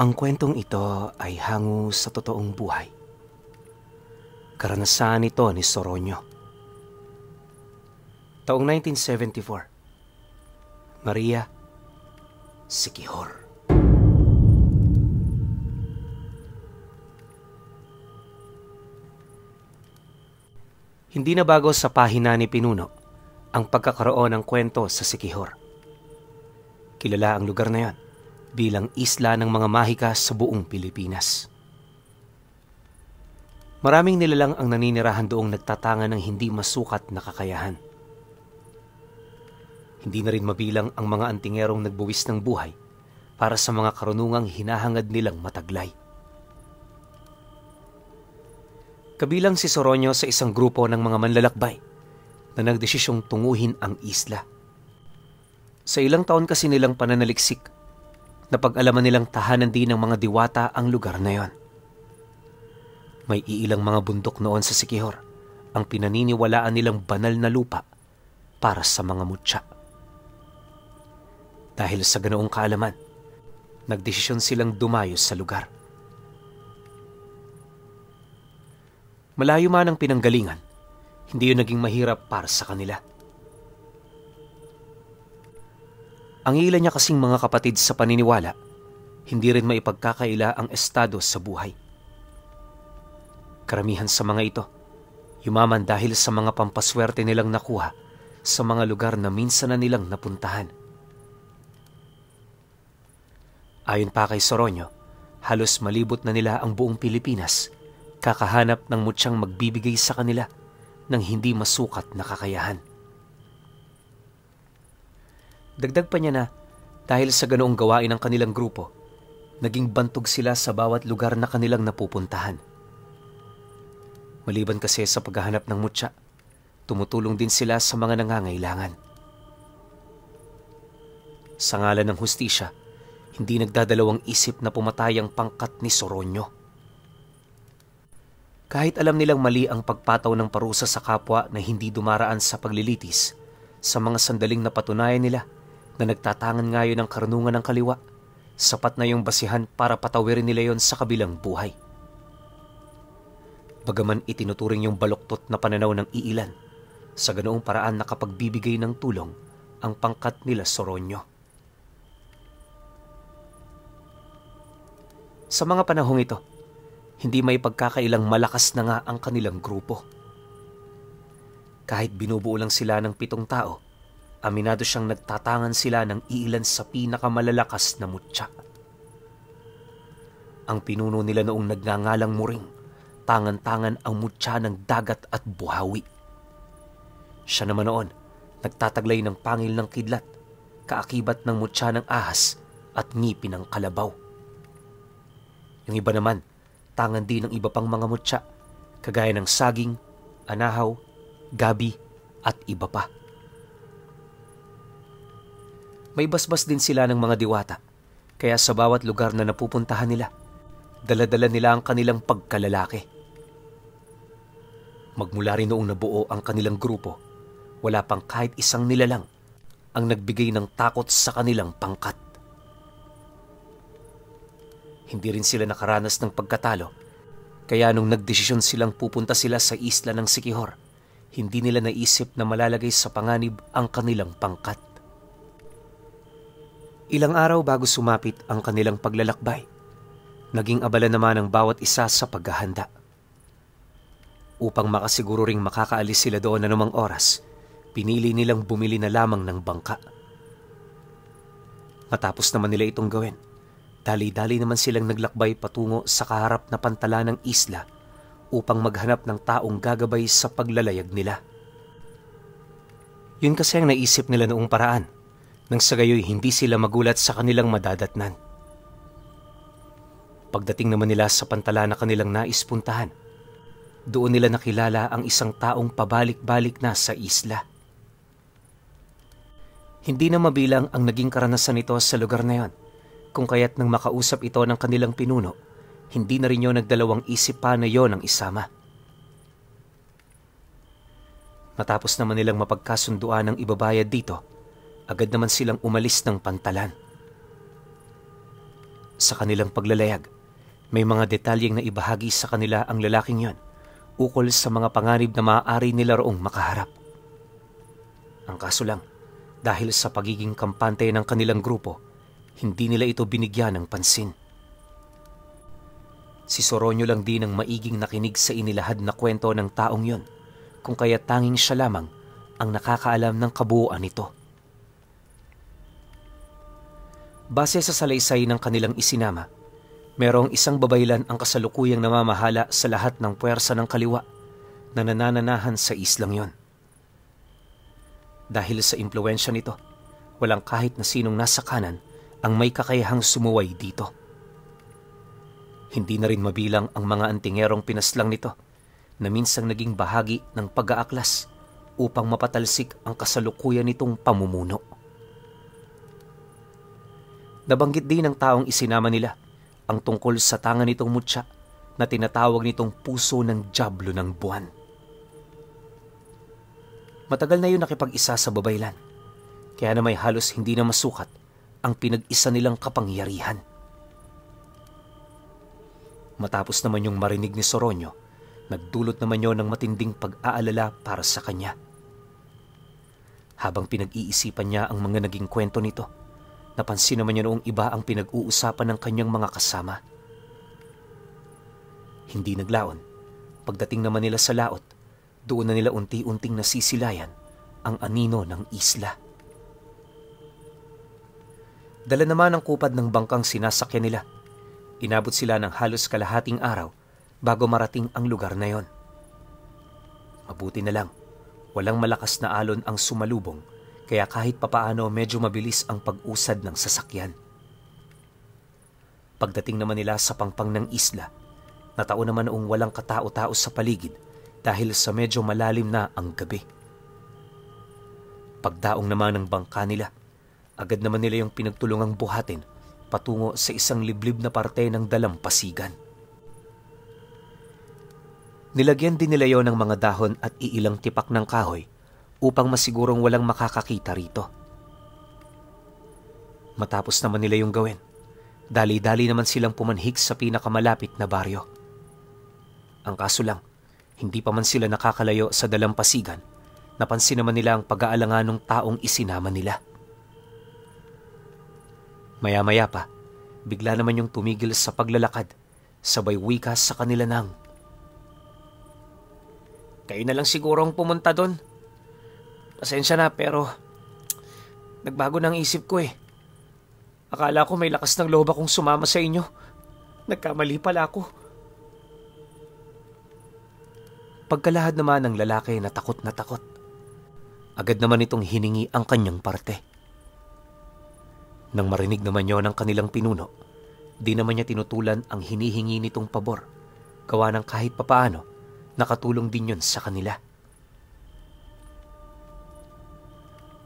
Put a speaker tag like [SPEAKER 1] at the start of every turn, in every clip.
[SPEAKER 1] Ang kwentong ito ay hango sa totoong buhay. Karanasan ito ni Soronyo. Taong 1974. Maria Sikihor. Hindi na bago sa pahina ni Pinuno ang pagkakaroon ng kwento sa Sikihor. Kilala ang lugar na yan bilang isla ng mga mahika sa buong Pilipinas. Maraming nilalang ang naninirahan doong nagtatanga ng hindi masukat na kakayahan. Hindi na rin mabilang ang mga antingerong nagbuwis ng buhay para sa mga karunungang hinahangad nilang mataglay. Kabilang si Soronyo sa isang grupo ng mga manlalakbay na nagdesisyong tunguhin ang isla. Sa ilang taon kasi nilang pananaliksik, napag-alaman nilang tahanan din ng mga diwata ang lugar na yon. May iilang mga bundok noon sa Sikihor ang pinaniniwalaan nilang banal na lupa para sa mga mutya. Dahil sa ganoong kaalaman, nagdesisyon silang dumayo sa lugar. Malayo man ang pinanggalingan, hindi yun naging mahirap para sa kanila. Ang ilan niya kasing mga kapatid sa paniniwala, hindi rin maipagkakaila ang estado sa buhay. Karamihan sa mga ito, yumaman dahil sa mga pampaswerte nilang nakuha sa mga lugar na minsan na nilang napuntahan. Ayon pa kay Soronyo, halos malibot na nila ang buong Pilipinas kakahanap ng mutsyang magbibigay sa kanila ng hindi masukat na kakayahan. Dagdag pa niya na dahil sa ganoong gawain ng kanilang grupo, naging bantog sila sa bawat lugar na kanilang napupuntahan. Maliban kasi sa paghahanap ng mutya, tumutulong din sila sa mga nangangailangan. Sa ngalan ng hustisya, hindi nagdadalawang isip na pumatay ang pangkat ni Soronyo. Kahit alam nilang mali ang pagpataw ng parusa sa kapwa na hindi dumaraan sa paglilitis, sa mga sandaling napatunayan nila na nagtatangan ngayon ng karunungan ng kaliwa, sapat na yung basihan para patawirin nila yon sa kabilang buhay. Bagaman itinuturing yung baluktot na pananaw ng iilan, sa ganoong paraan nakapagbibigay ng tulong ang pangkat nila Soronyo. Sa mga panahong ito, hindi may pagkakailang malakas na nga ang kanilang grupo. Kahit binubuo lang sila ng pitong tao, aminado siyang nagtatangan sila ng iilan sa pinakamalalakas na mutya. Ang pinuno nila noong nagngangalang muring, tangan-tangan ang mutya ng dagat at buhawi. Siya naman noon, nagtataglay ng pangil ng kidlat, kaakibat ng mutya ng ahas at ngipin ng kalabaw. Yung iba naman, tangan din ng iba pang mga mutya, kagaya ng saging, anahaw, gabi, at iba pa. May basbas din sila ng mga diwata, kaya sa bawat lugar na napupuntahan nila, daladala nila ang kanilang pagkalalaki. Magmula rin noong nabuo ang kanilang grupo, wala pang kahit isang nilalang ang nagbigay ng takot sa kanilang pangkat. Hindi rin sila nakaranas ng pagkatalo. Kaya nung nagdesisyon silang pupunta sila sa isla ng Sikihor, hindi nila naisip na malalagay sa panganib ang kanilang pangkat. Ilang araw bago sumapit ang kanilang paglalakbay, naging abala naman ang bawat isa sa paghahanda. Upang makasiguro ring makakaalis sila doon anumang oras, pinili nilang bumili na lamang ng bangka. Matapos naman nila itong gawin, Dali-dali naman silang naglakbay patungo sa kaharap na pantala ng isla upang maghanap ng taong gagabay sa paglalayag nila. Yun kasi ang naisip nila noong paraan, nang sa gayoy hindi sila magulat sa kanilang madadatnan. Pagdating naman nila sa pantala na kanilang nais puntahan, doon nila nakilala ang isang taong pabalik-balik na sa isla. Hindi na mabilang ang naging karanasan nito sa lugar na yon kung kaya't nang makausap ito ng kanilang pinuno, hindi na rin yun nagdalawang isip pa na yon ang isama. Matapos naman nilang mapagkasunduan ng ibabayad dito, agad naman silang umalis ng pantalan. Sa kanilang paglalayag, may mga detalyeng na ibahagi sa kanila ang lalaking yon ukol sa mga panganib na maaari nila roong makaharap. Ang kaso lang, dahil sa pagiging kampante ng kanilang grupo, hindi nila ito binigyan ng pansin. Si Soronyo lang din ang maiging nakinig sa inilahad na kwento ng taong yon, kung kaya tanging siya lamang ang nakakaalam ng kabuuan nito. Base sa salaysay ng kanilang isinama, merong isang babaylan ang kasalukuyang namamahala sa lahat ng puwersa ng kaliwa na nanananahan sa islang yon. Dahil sa impluensya nito, walang kahit na sinong nasa kanan ang may kakayahang sumuway dito. Hindi na rin mabilang ang mga antingerong pinaslang nito na minsang naging bahagi ng pag-aaklas upang mapatalsik ang kasalukuyan nitong pamumuno. Nabanggit din ng taong isinama nila ang tungkol sa tangan nitong mutya na tinatawag nitong puso ng jablo ng buwan. Matagal na yun nakipag-isa sa babaylan. Kaya na may halos hindi na masukat ang pinag-isa nilang kapangyarihan. Matapos naman yung marinig ni Soronyo, nagdulot naman yon ng matinding pag-aalala para sa kanya. Habang pinag-iisipan niya ang mga naging kwento nito, napansin naman niya noong iba ang pinag-uusapan ng kanyang mga kasama. Hindi naglaon. Pagdating naman nila sa laot, doon na nila unti-unting nasisilayan ang anino ng isla. Dala naman ang kupad ng bangkang sinasakyan nila. Inabot sila ng halos kalahating araw bago marating ang lugar na yon. Mabuti na lang, walang malakas na alon ang sumalubong kaya kahit papaano medyo mabilis ang pag-usad ng sasakyan. Pagdating naman nila sa pangpang ng isla, natao naman noong walang katao-tao sa paligid dahil sa medyo malalim na ang gabi. Pagdaong naman ng bangka nila, agad naman nila yung pinagtulungang buhatin patungo sa isang liblib na parte ng dalampasigan. Nilagyan din nila yon ng mga dahon at iilang tipak ng kahoy upang masigurong walang makakakita rito. Matapos naman nila yung gawin, dali-dali naman silang pumanhig sa pinakamalapit na baryo. Ang kaso lang, hindi pa man sila nakakalayo sa dalampasigan, napansin naman nila ang pag-aalangan ng taong isinama nila. Maya-maya pa, bigla naman yung tumigil sa paglalakad, sabay wika sa kanila nang. Kayo na lang siguro ang pumunta doon. Pasensya na pero nagbago ng isip ko eh. Akala ko may lakas ng loob akong sumama sa inyo. Nagkamali pala ako. Pagkalahad naman ng lalaki na takot na takot. Agad naman itong hiningi ang kanyang parte. Nang marinig naman yon ng kanilang pinuno, di naman niya tinutulan ang hinihingi nitong pabor. Gawa ng kahit papaano, nakatulong din yon sa kanila.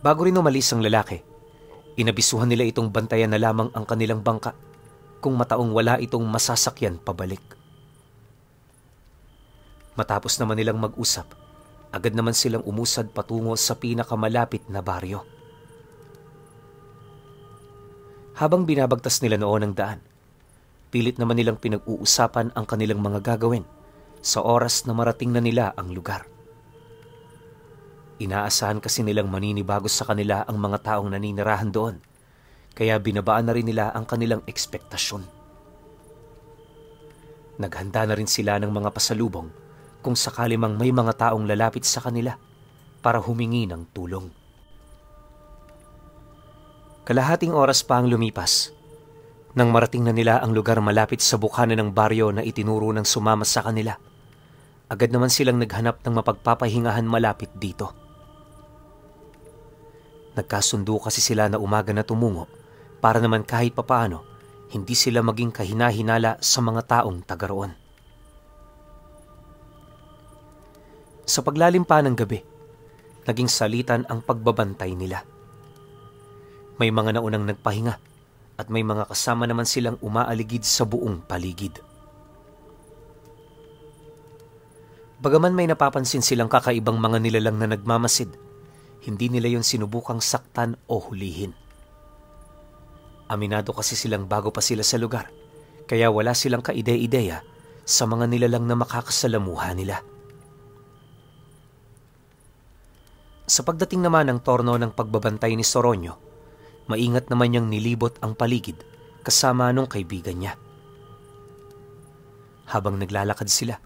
[SPEAKER 1] Bago rin umalis ang lalaki, inabisuhan nila itong bantayan na lamang ang kanilang bangka kung mataong wala itong masasakyan pabalik. Matapos naman nilang mag-usap, agad naman silang umusad patungo sa pinakamalapit na baryo. Habang binabagtas nila noon ang daan, pilit naman nilang pinag-uusapan ang kanilang mga gagawin sa oras na marating na nila ang lugar. Inaasahan kasi nilang maninibago sa kanila ang mga taong naninirahan doon, kaya binabaan na rin nila ang kanilang ekspektasyon. Naghanda na rin sila ng mga pasalubong kung sakali mang may mga taong lalapit sa kanila para humingi ng tulong. Kalahating oras pa ang lumipas nang marating na nila ang lugar malapit sa bukana ng baryo na itinuro ng sumama sa kanila. Agad naman silang naghanap ng mapagpapahingahan malapit dito. Nagkasundo kasi sila na umaga na tumungo para naman kahit papaano hindi sila maging kahinahinala sa mga taong taga. Sa paglalim pa ng gabi, naging salitan ang pagbabantay nila. May mga naunang nagpahinga at may mga kasama naman silang umaaligid sa buong paligid. Bagaman may napapansin silang kakaibang mga nilalang na nagmamasid, hindi nila yon sinubukang saktan o hulihin. Aminado kasi silang bago pa sila sa lugar, kaya wala silang kaide-ideya sa mga nilalang na makakasalamuha nila. Sa pagdating naman ng torno ng pagbabantay ni Soronyo, maingat naman niyang nilibot ang paligid kasama nung kaibigan niya. Habang naglalakad sila,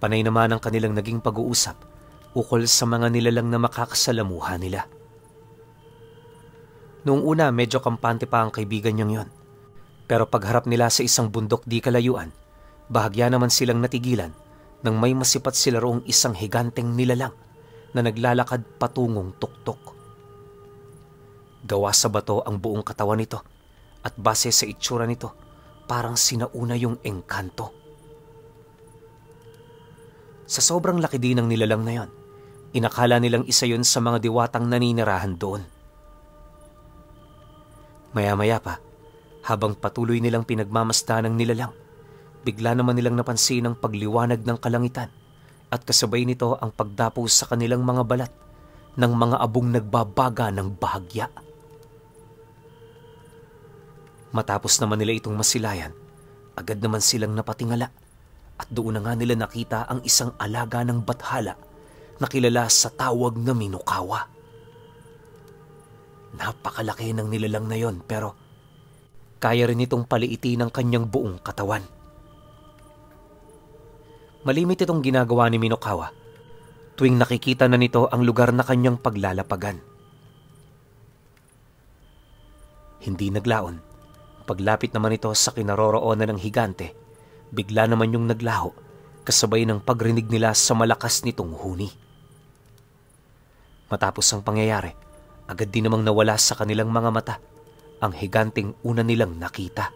[SPEAKER 1] panay naman ang kanilang naging pag-uusap ukol sa mga nilalang na makakasalamuha nila. Noong una medyo kampante pa ang kaibigan niyang yon. Pero pagharap nila sa isang bundok di kalayuan, bahagya naman silang natigilan nang may masipat sila roong isang higanteng nilalang na naglalakad patungong tuktok. Gawa sa bato ang buong katawan nito at base sa itsura nito, parang sinauna yung engkanto. Sa sobrang laki din ng nilalang na yon, inakala nilang isa yon sa mga diwatang naninirahan doon. Maya-maya pa, habang patuloy nilang pinagmamasdan ng nilalang, bigla naman nilang napansin ang pagliwanag ng kalangitan at kasabay nito ang pagdapo sa kanilang mga balat ng mga abong nagbabaga ng bahagya. Matapos naman nila itong masilayan, agad naman silang napatingala at doon na nga nila nakita ang isang alaga ng bathala na kilala sa tawag na Minukawa. Napakalaki ng nilalang na yon pero kaya rin itong paliitin ng kanyang buong katawan. Malimit itong ginagawa ni Minokawa tuwing nakikita na nito ang lugar na kanyang paglalapagan. Hindi naglaon. Paglapit naman ito sa kinaroroonan ng higante, bigla naman yung naglaho kasabay ng pagrinig nila sa malakas nitong huni. Matapos ang pangyayari, agad din namang nawala sa kanilang mga mata ang higanteng una nilang nakita.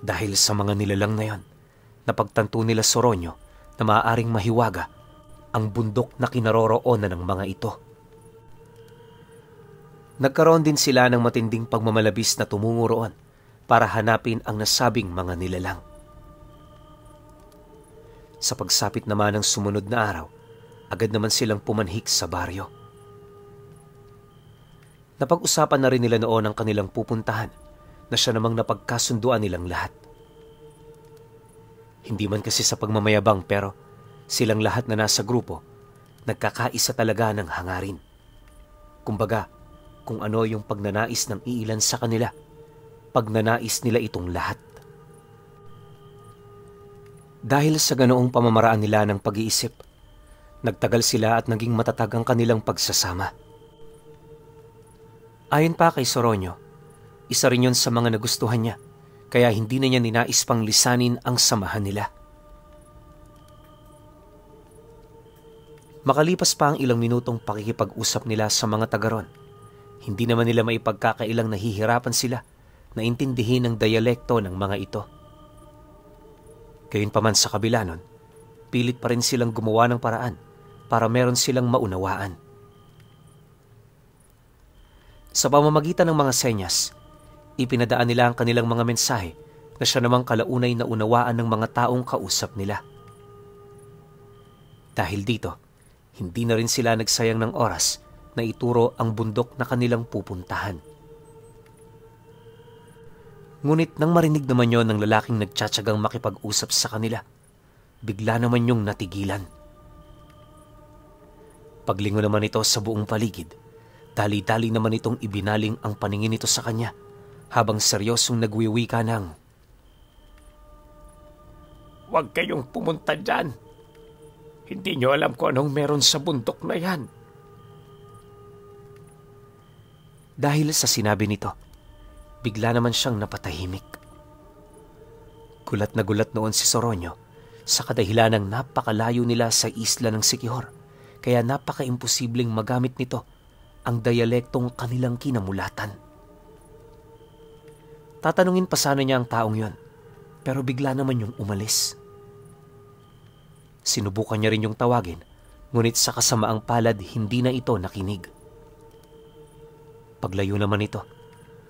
[SPEAKER 1] Dahil sa mga nilalang na yon, napagtanto nila Soronyo na maaaring mahiwaga ang bundok na kinaroroonan ng mga ito. Nagkaroon din sila ng matinding pagmamalabis na tumungo roon para hanapin ang nasabing mga nilalang. Sa pagsapit naman ng sumunod na araw, agad naman silang pumanhik sa baryo. Napag-usapan na rin nila noon ang kanilang pupuntahan na siya namang napagkasunduan nilang lahat. Hindi man kasi sa pagmamayabang pero silang lahat na nasa grupo, nagkakaisa talaga ng hangarin. Kumbaga, kung ano yung pagnanais ng iilan sa kanila, pagnanais nila itong lahat. Dahil sa ganoong pamamaraan nila ng pag-iisip, nagtagal sila at naging matatag ang kanilang pagsasama. Ayon pa kay Soronyo, isa rin yon sa mga nagustuhan niya, kaya hindi na niya ninais pang lisanin ang samahan nila. Makalipas pa ang ilang minutong pakikipag-usap nila sa mga tagaron, hindi naman nila maipagkakailang nahihirapan sila na intindihin ang dialekto ng mga ito. Gayunpaman sa kabila nun, pilit pa rin silang gumawa ng paraan para meron silang maunawaan. Sa pamamagitan ng mga senyas, ipinadaan nila ang kanilang mga mensahe na siya namang kalaunay na unawaan ng mga taong kausap nila. Dahil dito, hindi na rin sila nagsayang ng oras na ituro ang bundok na kanilang pupuntahan. Ngunit nang marinig naman yon ng lalaking nagtsatsagang makipag-usap sa kanila, bigla naman yung natigilan. Paglingo naman ito sa buong paligid, Dali-dali naman itong ibinaling ang paningin nito sa kanya habang seryosong nagwiwika ng Huwag kayong pumunta dyan. Hindi nyo alam kung anong meron sa bundok na yan. Dahil sa sinabi nito, bigla naman siyang napatahimik. Gulat na gulat noon si Soronyo sa kadahilan ng napakalayo nila sa isla ng Sikihor kaya napaka-imposibleng magamit nito ang dialektong kanilang kinamulatan. Tatanungin pa sana niya ang taong yon, pero bigla naman yung umalis. Sinubukan niya rin yung tawagin, ngunit sa kasamaang palad hindi na ito nakinig. Paglayo naman ito,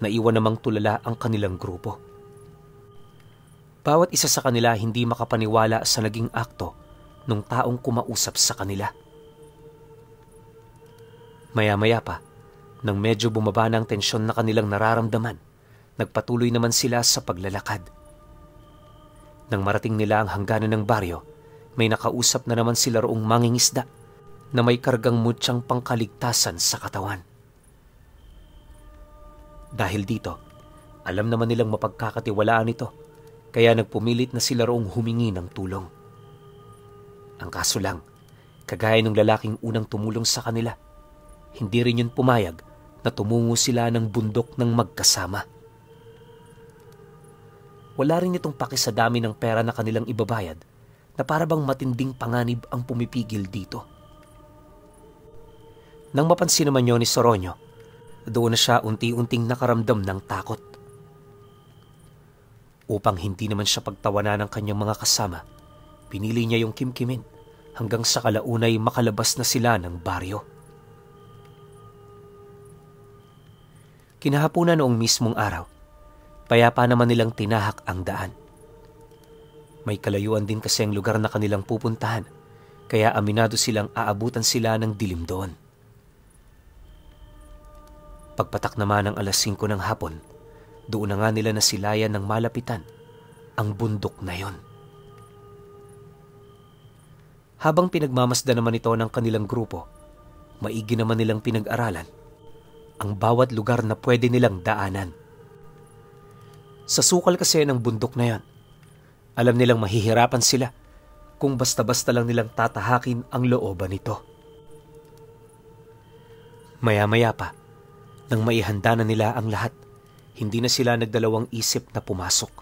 [SPEAKER 1] naiwan namang tulala ang kanilang grupo. Bawat isa sa kanila hindi makapaniwala sa naging akto ng taong kumausap sa kanila. Maya-maya pa, Nang medyo bumaba na ang tensyon na kanilang nararamdaman, nagpatuloy naman sila sa paglalakad. Nang marating nila ang hangganan ng baryo, may nakausap na naman sila roong mangingisda na may kargang mutsyang pangkaligtasan sa katawan. Dahil dito, alam naman nilang mapagkakatiwalaan ito, kaya nagpumilit na sila roong humingi ng tulong. Ang kaso lang, kagaya ng lalaking unang tumulong sa kanila, hindi rin yun pumayag na tumungo sila ng bundok ng magkasama. Wala rin itong paki sa dami ng pera na kanilang ibabayad na para bang matinding panganib ang pumipigil dito. Nang mapansin naman yun ni Soronyo, doon na siya unti-unting nakaramdam ng takot. Upang hindi naman siya pagtawanan ng kanyang mga kasama, pinili niya yung kimkimin hanggang sa kalaunay makalabas na sila ng baryo. Kinahapunan noong mismong araw, payapa naman nilang tinahak ang daan. May kalayuan din kasi ang lugar na kanilang pupuntahan, kaya aminado silang aabutan sila ng dilim doon. Pagpatak naman ng alas 5 ng hapon, doon na nga nila nasilayan ng malapitan ang bundok na yon. Habang pinagmamasda naman ito ng kanilang grupo, maigi naman nilang pinag-aralan ang bawat lugar na pwede nilang daanan. Sa sukal kasi ng bundok na yan, alam nilang mahihirapan sila kung basta-basta lang nilang tatahakin ang looban nito. Maya-maya pa, nang maihanda na nila ang lahat, hindi na sila nagdalawang isip na pumasok.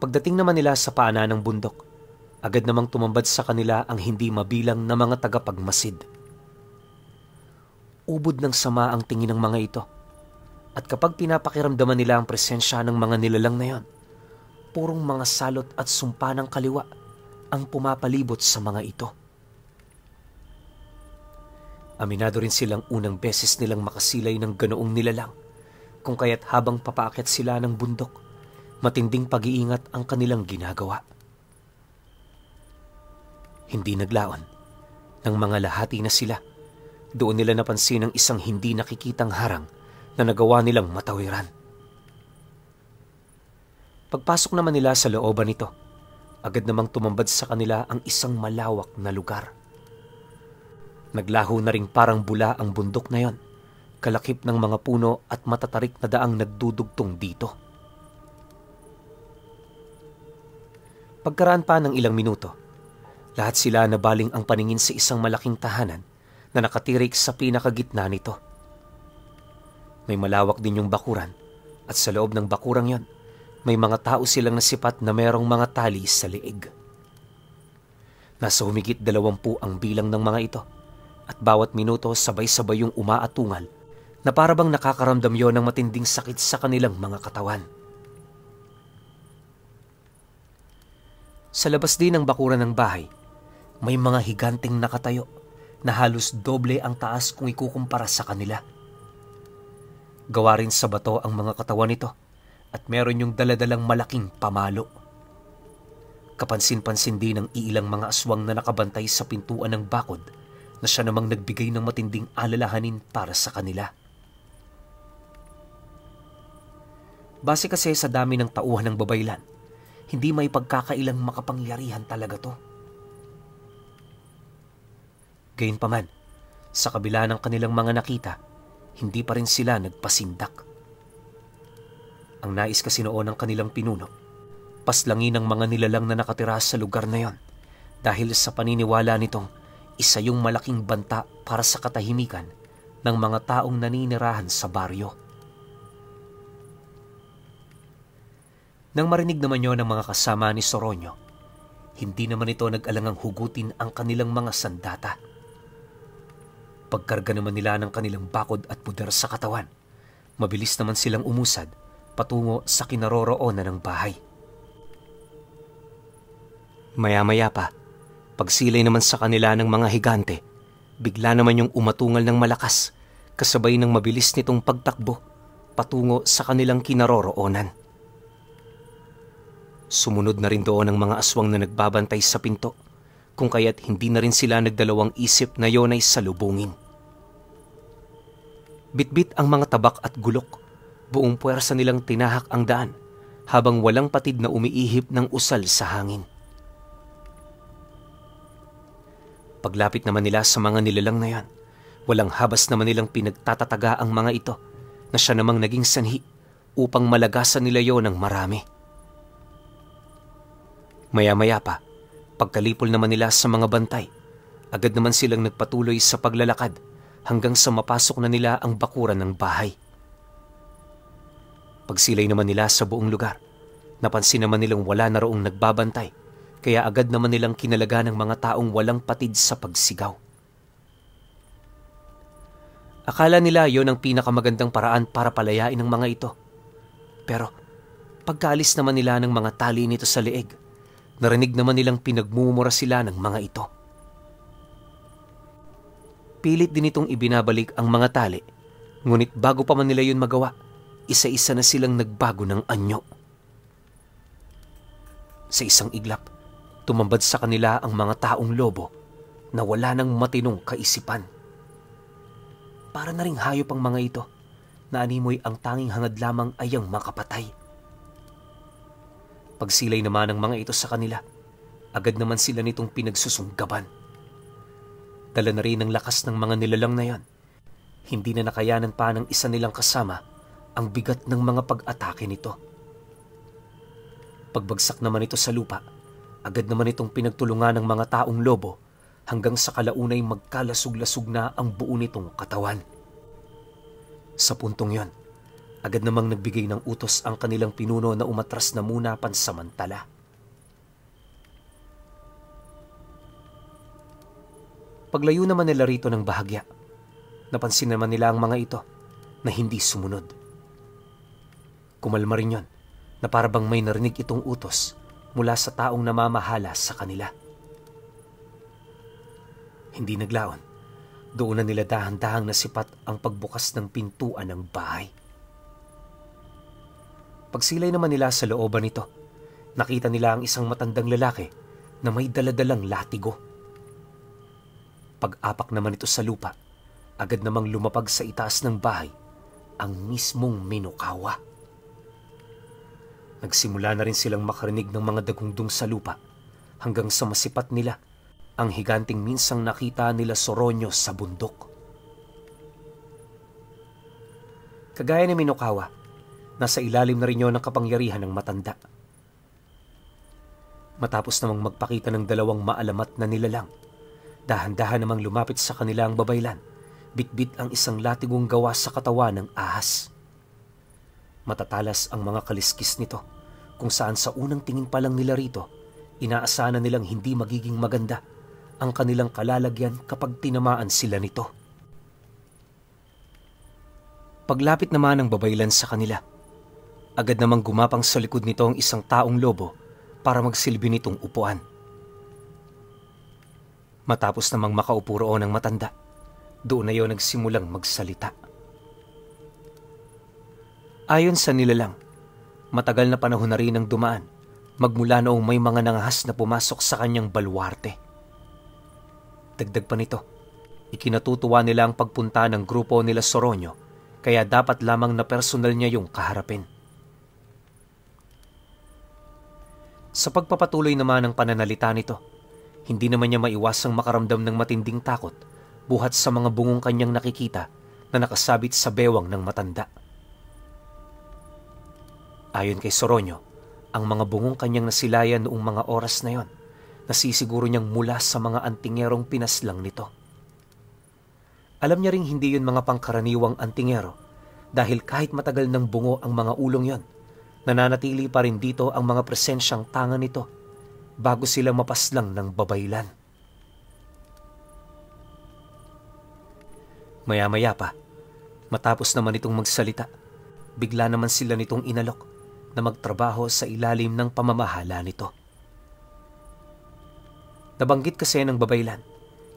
[SPEAKER 1] Pagdating naman nila sa paanan ng bundok, agad namang tumambad sa kanila ang hindi mabilang na mga tagapagmasid ubod ng sama ang tingin ng mga ito. At kapag pinapakiramdaman nila ang presensya ng mga nilalang na yon, purong mga salot at sumpa ng kaliwa ang pumapalibot sa mga ito. Aminado rin silang unang beses nilang makasilay ng ganoong nilalang, kung kaya't habang papaakyat sila ng bundok, matinding pag-iingat ang kanilang ginagawa. Hindi naglaon, nang mga lahati na sila, doon nila napansin ang isang hindi nakikitang harang na nagawa nilang matawiran. Pagpasok naman nila sa looban nito, agad namang tumambad sa kanila ang isang malawak na lugar. Naglaho na ring parang bula ang bundok na yon, kalakip ng mga puno at matatarik na daang nagdudugtong dito. Pagkaraan pa ng ilang minuto, lahat sila nabaling ang paningin sa isang malaking tahanan na nakatirik sa pinakagitna nito. May malawak din yung bakuran at sa loob ng bakurang yon, may mga tao silang nasipat na mayroong mga tali sa liig. Nasa humigit dalawampu ang bilang ng mga ito at bawat minuto sabay-sabay yung umaatungal na parabang nakakaramdam yon ng matinding sakit sa kanilang mga katawan. Sa labas din ng bakuran ng bahay, may mga higanting nakatayo na halos doble ang taas kung ikukumpara sa kanila. Gawa rin sa bato ang mga katawan nito at meron yung daladalang malaking pamalo. Kapansin-pansin din ng iilang mga aswang na nakabantay sa pintuan ng bakod na siya namang nagbigay ng matinding alalahanin para sa kanila. Base kasi sa dami ng tauhan ng babaylan, hindi may pagkakailang makapangyarihan talaga to. Gayunpaman, sa kabila ng kanilang mga nakita, hindi pa rin sila nagpasindak. Ang nais kasi noon ng kanilang pinuno, paslangin ang mga nilalang na nakatira sa lugar na yon dahil sa paniniwala nitong isa yung malaking banta para sa katahimikan ng mga taong naninirahan sa baryo. Nang marinig naman yon ng mga kasama ni Soronyo, hindi naman ito nag-alangang hugutin ang kanilang mga sandata Pagkarga naman nila ng kanilang bakod at puder sa katawan, mabilis naman silang umusad patungo sa kinaroroonan ng bahay. Maya-maya pa, pagsilay naman sa kanila ng mga higante, bigla naman yung umatungal ng malakas kasabay ng mabilis nitong pagtakbo patungo sa kanilang kinaroroonan. Sumunod na rin doon ang mga aswang na nagbabantay sa pinto kung kaya't hindi na rin sila nagdalawang isip na yon ay salubungin. Bitbit ang mga tabak at gulok. Buong puwersa nilang tinahak ang daan habang walang patid na umiihip ng usal sa hangin. Paglapit naman nila sa mga nilalang na yan, walang habas naman nilang pinagtatataga ang mga ito na siya namang naging sanhi upang malagasan nila yon ng marami. Maya-maya pa, pagkalipol naman nila sa mga bantay, agad naman silang nagpatuloy sa paglalakad hanggang sa mapasok na nila ang bakuran ng bahay. Pagsilay naman nila sa buong lugar, napansin naman nilang wala na roong nagbabantay kaya agad naman nilang kinalaga ng mga taong walang patid sa pagsigaw. Akala nila yon ang pinakamagandang paraan para palayain ng mga ito. Pero pagkaalis naman nila ng mga tali nito sa leeg, narinig naman nilang pinagmumura sila ng mga ito. Pilit din itong ibinabalik ang mga tali, ngunit bago pa man nila yun magawa, isa-isa na silang nagbago ng anyo. Sa isang iglap, tumambad sa kanila ang mga taong lobo na wala ng matinong kaisipan. Para na ring hayop ang mga ito na animoy ang tanging hangad lamang ay ang makapatay. Pagsilay naman ng mga ito sa kanila, agad naman sila nitong pinagsusunggaban. Dala na rin ang lakas ng mga nilalang na yan. Hindi na nakayanan pa ng isa nilang kasama ang bigat ng mga pag-atake nito. Pagbagsak naman ito sa lupa, agad naman itong pinagtulungan ng mga taong lobo hanggang sa kalaunay magkalasug-lasug na ang buo nitong katawan. Sa puntong yon, agad namang nagbigay ng utos ang kanilang pinuno na umatras na muna pansamantala. Paglayo naman nila rito ng bahagya, napansin naman nila ang mga ito na hindi sumunod. Kumalma rin yon na parabang may narinig itong utos mula sa taong namamahala sa kanila. Hindi naglaon. Doon na nila dahan-dahang nasipat ang pagbukas ng pintuan ng bahay. Pagsilay naman nila sa looban nito, nakita nila ang isang matandang lalaki na may daladalang latigo. Pag-apak naman ito sa lupa, agad namang lumapag sa itaas ng bahay ang mismong Minokawa. Nagsimula na rin silang makarinig ng mga dagundong sa lupa hanggang sa masipat nila ang higanting minsang nakita nila Soronyo sa bundok. Kagaya ni Minokawa, nasa ilalim na rin yon ng kapangyarihan ng matanda. Matapos namang magpakita ng dalawang maalamat na nilalang, dahan-dahan namang lumapit sa kanila ang babaylan, bitbit ang isang latigong gawa sa katawan ng ahas. Matatalas ang mga kaliskis nito kung saan sa unang tingin pa lang nila rito, inaasahan nilang hindi magiging maganda ang kanilang kalalagyan kapag tinamaan sila nito. Paglapit naman ng babaylan sa kanila, agad namang gumapang sa likod nito ang isang taong lobo para magsilbi nitong upuan. Matapos namang makaupo roon ang matanda, doon na yon nagsimulang magsalita. Ayon sa nilalang, matagal na panahon na rin ang dumaan magmula noong may mga nangahas na pumasok sa kanyang balwarte. Dagdag pa nito, ikinatutuwa nila ang pagpunta ng grupo nila Soronyo kaya dapat lamang na personal niya yung kaharapin. Sa pagpapatuloy naman ng pananalita nito, hindi naman niya maiwasang makaramdam ng matinding takot buhat sa mga bungong kanyang nakikita na nakasabit sa bewang ng matanda. Ayon kay Soronyo, ang mga bungong kanyang nasilayan noong mga oras na yon nasisiguro niyang mula sa mga antingerong pinaslang nito. Alam niya ring hindi yun mga pangkaraniwang antingero dahil kahit matagal ng bungo ang mga ulong yon, nananatili pa rin dito ang mga presensyang tanga nito bago sila mapaslang ng babaylan. Maya-maya pa, matapos naman itong magsalita, bigla naman sila nitong inalok na magtrabaho sa ilalim ng pamamahala nito. Nabanggit kasi ng babaylan,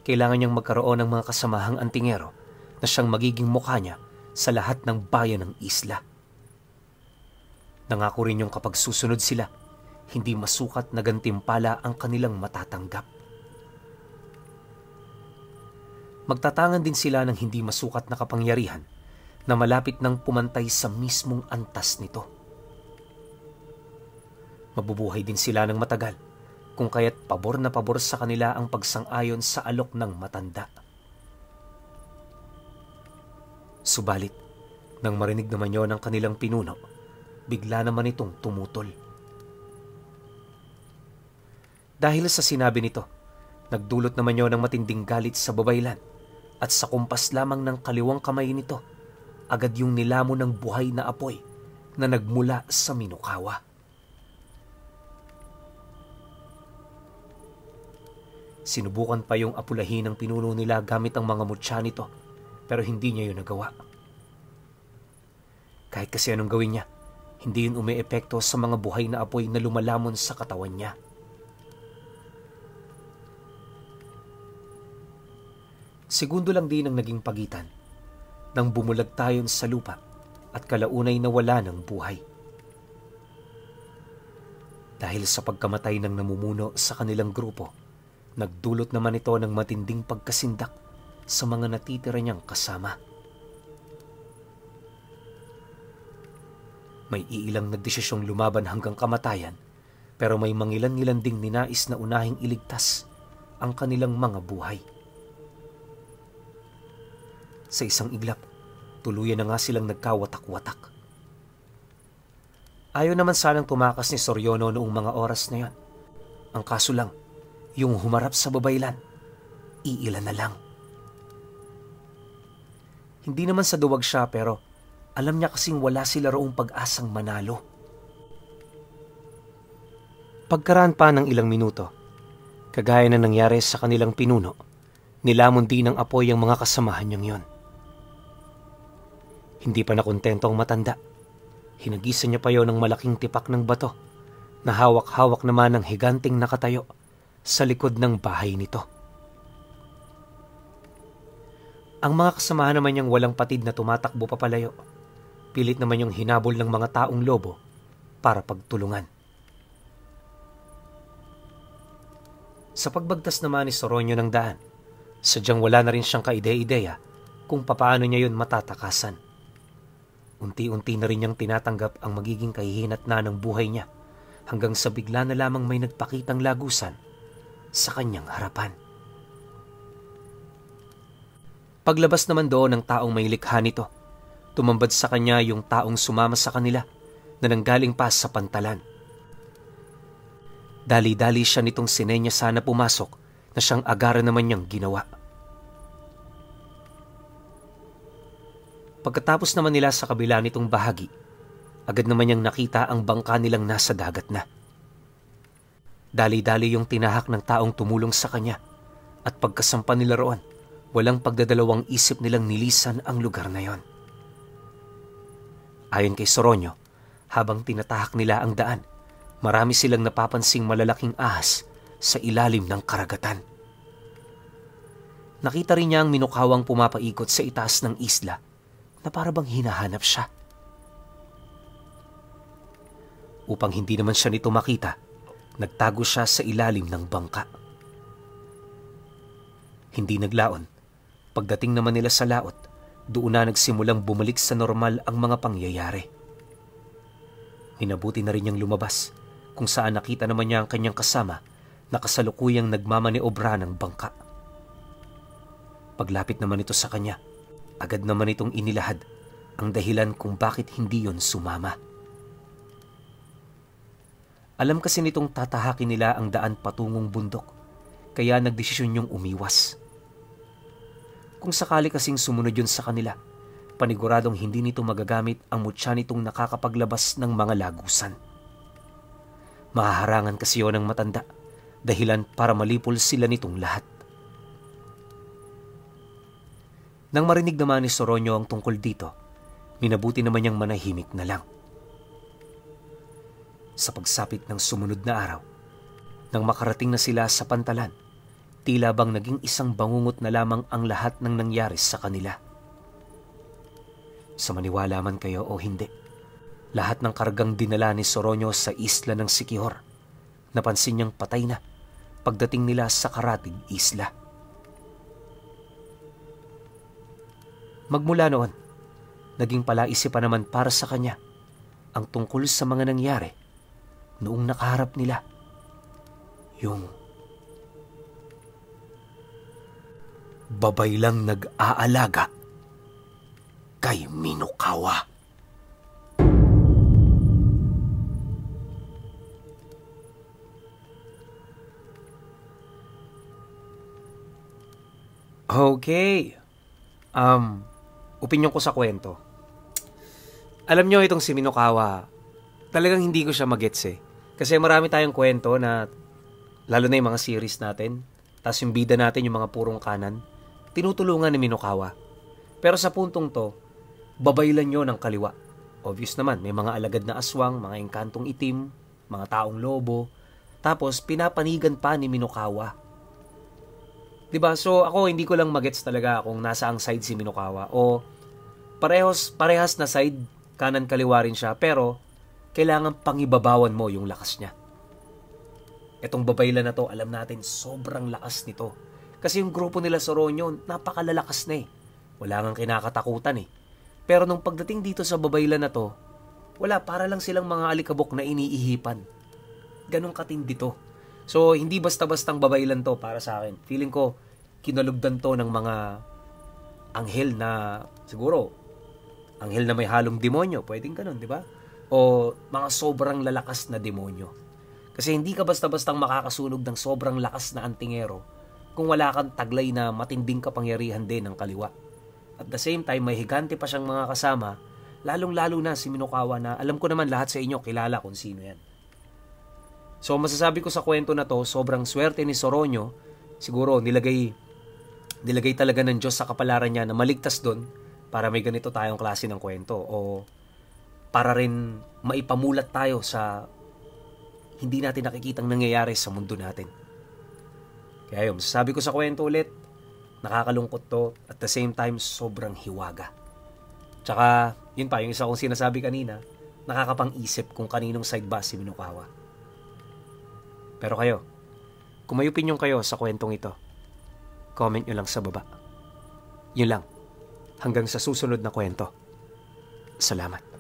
[SPEAKER 1] kailangan niyang magkaroon ng mga kasamahang antingero na siyang magiging mukha niya sa lahat ng bayan ng isla. Nangako rin yung kapag susunod sila, hindi masukat na gantimpala ang kanilang matatanggap. Magtatangan din sila ng hindi masukat na kapangyarihan na malapit nang pumantay sa mismong antas nito. Mabubuhay din sila ng matagal kung kaya't pabor na pabor sa kanila ang pagsang-ayon sa alok ng matanda. Subalit, nang marinig naman yon ng kanilang pinuno, bigla naman itong tumutol. Dahil sa sinabi nito, nagdulot naman yon ng matinding galit sa babaylan at sa kumpas lamang ng kaliwang kamay nito, agad yung nilamo ng buhay na apoy na nagmula sa minukawa. Sinubukan pa yung apulahin ng pinuno nila gamit ang mga mutya nito pero hindi niya yun nagawa. Kahit kasi anong gawin niya, hindi yun umeepekto sa mga buhay na apoy na lumalamon sa katawan niya. Segundo lang din ang naging pagitan nang bumulag tayon sa lupa at kalaunay nawala ng buhay. Dahil sa pagkamatay ng namumuno sa kanilang grupo, nagdulot naman ito ng matinding pagkasindak sa mga natitira niyang kasama. May iilang nagdesisyong lumaban hanggang kamatayan pero may mangilan-ngilan ding ninais na unahing iligtas ang kanilang mga buhay. Sa isang iglap, tuluyan na nga silang nagkawatak-watak. Ayaw naman sanang tumakas ni Soryono noong mga oras na yon. Ang kaso lang, yung humarap sa babaylan, iilan na lang. Hindi naman sa duwag siya pero alam niya kasing wala sila roong pag-asang manalo. Pagkaraan pa ng ilang minuto, kagaya na nangyari sa kanilang pinuno, nilamon din ng apoy ang mga kasamahan niyang yon. Hindi pa nakontento ang matanda. Hinagisa niya pa yon ng malaking tipak ng bato na hawak-hawak naman ng higanting nakatayo sa likod ng bahay nito. Ang mga kasamahan naman niyang walang patid na tumatakbo papalayo. Pilit naman yung hinabol ng mga taong lobo para pagtulungan. Sa pagbagtas naman ni Soronyo ng daan, sadyang wala na rin siyang kaide-ideya kung papaano niya yun matatakasan. Unti-unti na rin niyang tinatanggap ang magiging kahihinat na ng buhay niya hanggang sa bigla na lamang may nagpakitang lagusan sa kanyang harapan. Paglabas naman doon ng taong may likha nito, tumambad sa kanya yung taong sumama sa kanila na nanggaling pa sa pantalan. Dali-dali siya nitong sinenya sana pumasok na siyang agaran naman niyang ginawa. Pagkatapos naman nila sa kabila nitong bahagi, agad naman niyang nakita ang bangka nilang nasa dagat na. Dali-dali yung tinahak ng taong tumulong sa kanya at pagkasampa nila roon, walang pagdadalawang isip nilang nilisan ang lugar na yon. Ayon kay Soronyo, habang tinatahak nila ang daan, marami silang napapansing malalaking ahas sa ilalim ng karagatan. Nakita rin niya ang minukawang pumapaikot sa itaas ng isla na para bang hinahanap siya. Upang hindi naman siya nito makita, nagtago siya sa ilalim ng bangka. Hindi naglaon. Pagdating naman nila sa laot, doon na nagsimulang bumalik sa normal ang mga pangyayari. Minabuti na rin niyang lumabas kung saan nakita naman niya ang kanyang kasama na kasalukuyang nagmamaniobra ng bangka. Paglapit naman ito sa kanya, Agad naman itong inilahad ang dahilan kung bakit hindi yon sumama. Alam kasi nitong tatahakin nila ang daan patungong bundok, kaya nagdesisyon yung umiwas. Kung sakali kasing sumunod yun sa kanila, paniguradong hindi nito magagamit ang mutya nitong nakakapaglabas ng mga lagusan. Mahaharangan kasi yon ng matanda, dahilan para malipol sila nitong lahat. Nang marinig naman ni Soronyo ang tungkol dito, minabuti naman niyang manahimik na lang. Sa pagsapit ng sumunod na araw, nang makarating na sila sa pantalan, tila bang naging isang bangungot na lamang ang lahat ng nangyari sa kanila. Sa maniwala man kayo o hindi, lahat ng kargang dinala ni Soronyo sa isla ng Sikihor, napansin niyang patay na pagdating nila sa Karatig Isla. Magmula noon, naging palaisipan naman para sa kanya ang tungkol sa mga nangyari noong nakaharap nila. Yung babay lang nag-aalaga kay Minokawa. Okay. Um, opinion ko sa kwento. Alam nyo itong si Minokawa, talagang hindi ko siya magets eh. Kasi marami tayong kwento na, lalo na yung mga series natin, tapos yung bida natin, yung mga purong kanan, tinutulungan ni Minokawa. Pero sa puntong to, babaylan nyo ng kaliwa. Obvious naman, may mga alagad na aswang, mga engkantong itim, mga taong lobo, tapos pinapanigan pa ni Minokawa 'Di ba? So ako hindi ko lang magets talaga kung nasa ang side si Minokawa o parehas parehas na side kanan kaliwa rin siya pero kailangan pangibabawan mo yung lakas niya. Etong babayla na to, alam natin sobrang lakas nito. Kasi yung grupo nila sa Ronyo, napakalalakas na eh. Wala nang kinakatakutan eh. Pero nung pagdating dito sa babayla na to, wala, para lang silang mga alikabok na iniihipan. Ganong katindi to. So, hindi basta-bastang babaylan to para sa akin. Feeling ko, kinalugdan to ng mga anghel na siguro, anghel na may halong demonyo. Pwedeng ganun, di ba? O mga sobrang lalakas na demonyo. Kasi hindi ka basta-bastang makakasunog ng sobrang lakas na antingero kung wala kang taglay na matinding kapangyarihan din ng kaliwa. At the same time, may higante pa siyang mga kasama, lalong-lalo na si Minokawa na alam ko naman lahat sa inyo kilala kung sino yan. So masasabi ko sa kwento na to, sobrang swerte ni Soronyo. Siguro nilagay nilagay talaga ng Diyos sa kapalaran niya na maligtas doon para may ganito tayong klase ng kwento o para rin maipamulat tayo sa hindi natin nakikitang nangyayari sa mundo natin. Kaya yun, masasabi ko sa kwento ulit, nakakalungkot to at the same time sobrang hiwaga. Tsaka, yun pa, yung isa kong sinasabi kanina, nakakapang-isip kung kaninong side ba si Minukawa. Pero kayo, kung may opinion kayo sa kwentong ito, comment nyo lang sa baba. Yun lang. Hanggang sa susunod na kwento. Salamat.